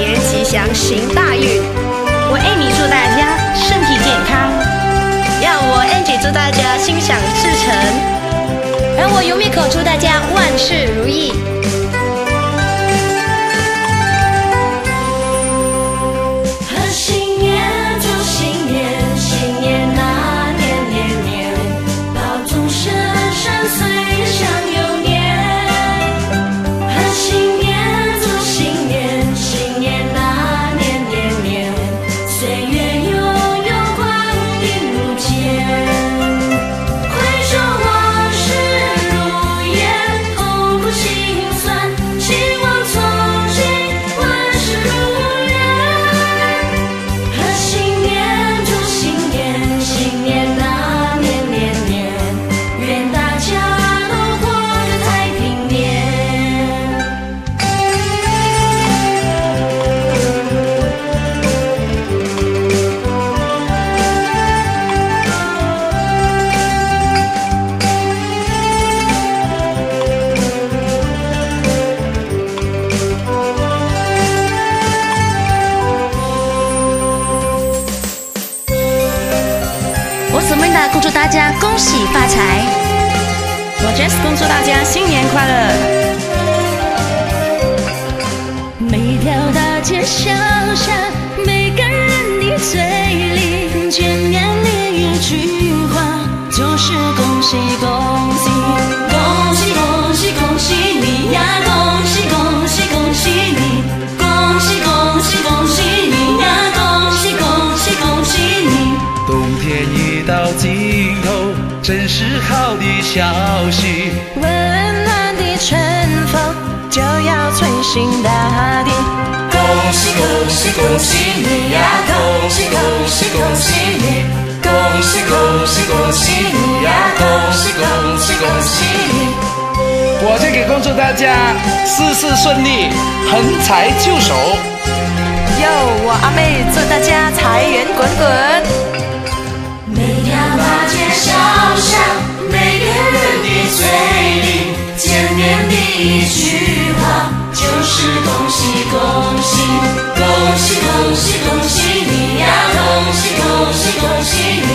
年吉祥，行大运。我爱你祝大家身体健康。让我 Angie 祝大家心想事成。让我尤米可祝大家万事家恭喜发财！我 Jess 恭祝大家新年快乐！每条大街小巷，到尽头。真是好的消息，温暖的春风就要吹醒大地。恭喜恭喜恭喜你呀！恭喜恭喜恭喜你！恭喜恭喜恭喜你呀！恭喜恭喜恭喜你！我先给恭祝大家事事顺利，横财就手。哟，我阿妹祝大家财源滚滚。嘴里见面第一句话就是恭喜恭喜恭喜恭喜恭喜你呀！恭喜恭喜恭喜你！